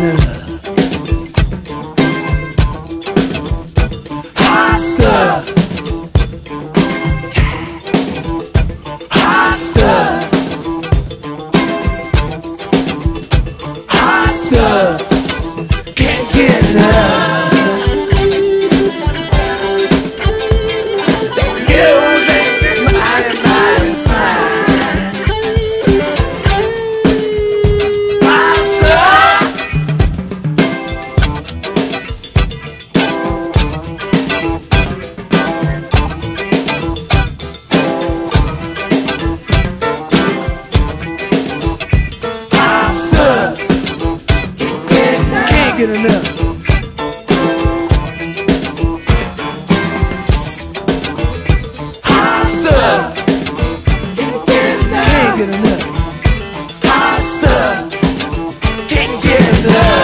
나 get in there. Hot Can't get. Can't get enough. Can't get.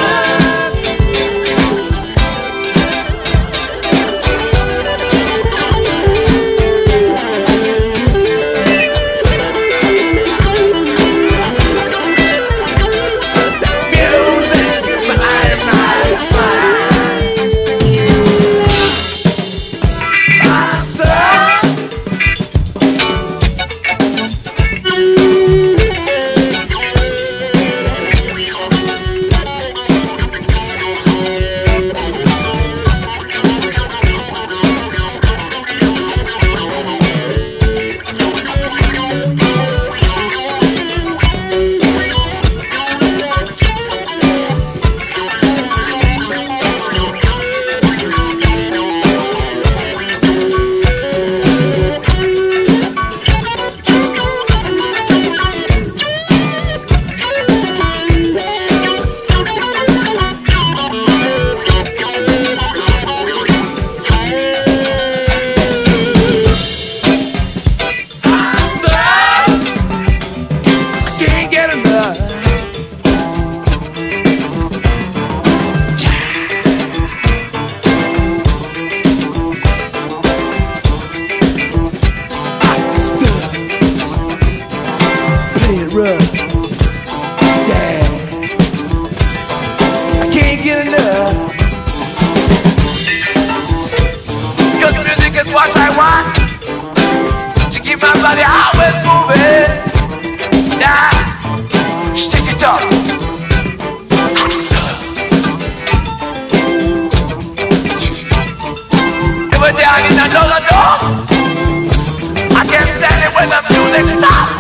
I can't stand it when the music stops.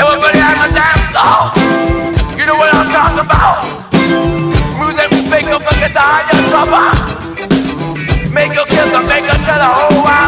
Everybody a dance floor. You know what I'm talking about? Up. Make your kiss or make her tell the whole oh, world.